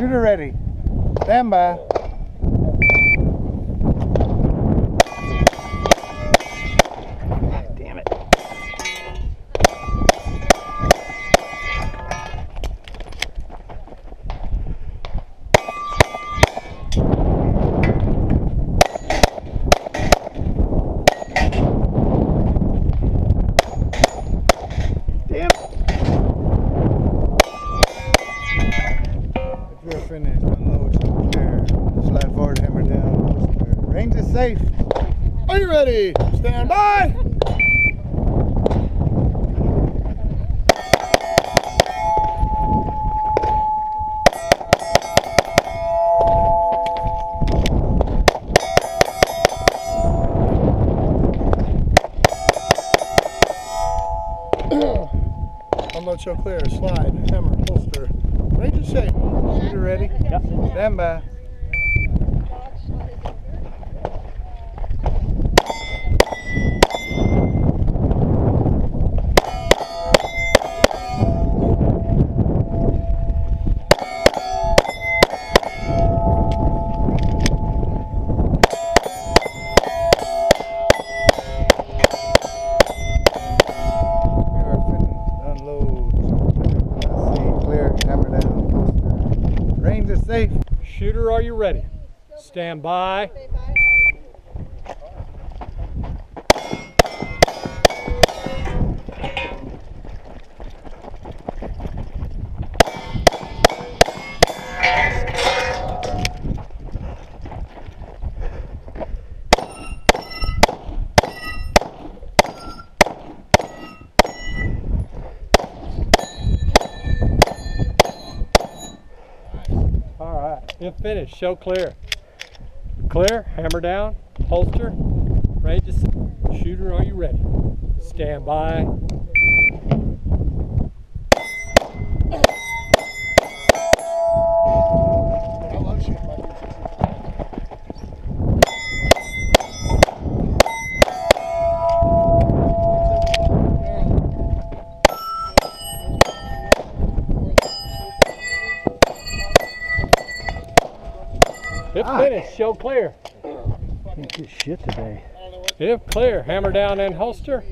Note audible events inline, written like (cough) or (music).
Shooter ready. Stand by. If finished, unload clear. Slide forward, hammer down. Range is safe. Are you ready? Stand by. (clears throat) Unload show clear. Slide. Hammer. Holster. Range is safe. Ready. Yep. Stand by. We are finished. Unload. I see clear. Hammer down. Holster. Range is safe. Shooter, are you ready? Stand by. If finished, show clear. Clear, hammer down, holster, range is shooter, are you ready? Stand by. If ah. finished, show clear. Can't get shit today. If clear, hammer down and holster,